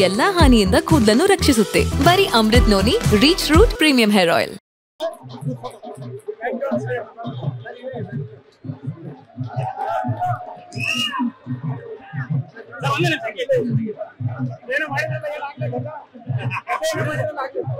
ಎಲ್ಲಾ ಹಾನಿಯಿಂದ ಕೂದಲನ್ನು ರಕ್ಷಿಸುತ್ತೆ ಬರೀ Amrut noni reach root premium hair oil ಏನು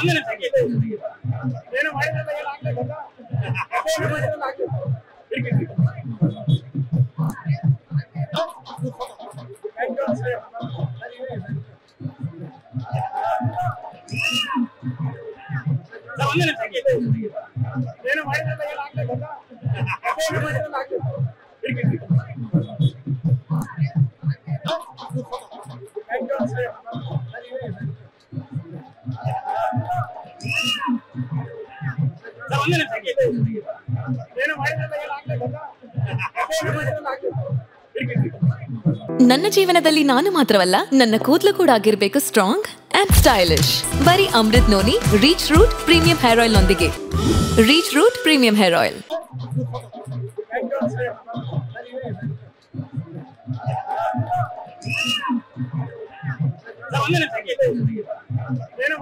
ಆಗ್ಬೇಕು. ಏನು ಮಾಡಿದ್ರೆ ಏನು ಆಗ್ಬೇಕು ನನ್ನ ಜೀವನದಲ್ಲಿ ನಾನು ಮಾತ್ರವಲ್ಲ, ನನ್ನ ಕೂದಲು ಕೂಡ ಆಗಿರ್ಬೇಕು ಸ್ಟ್ರಾಂಗ್ ಅಂಡ್ ಸ್ಟೈಲಿಶ್ ಬರೀ Amrut Noni rich root premium hair oil ನೊಂದಿಗೆ. Rich root premium hair oil ಏನು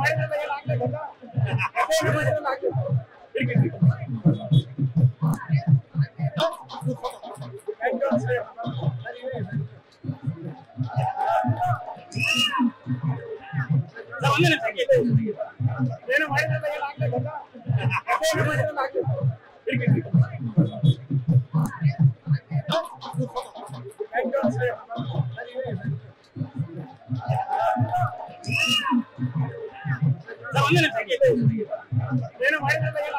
నేను వైద్య